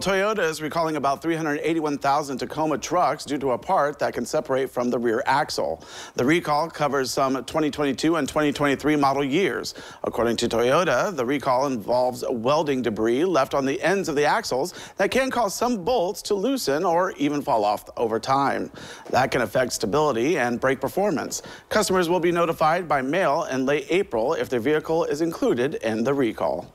Toyota is recalling about 381,000 Tacoma trucks due to a part that can separate from the rear axle. The recall covers some 2022 and 2023 model years. According to Toyota, the recall involves welding debris left on the ends of the axles that can cause some bolts to loosen or even fall off over time. That can affect stability and brake performance. Customers will be notified by mail in late April if their vehicle is included in the recall.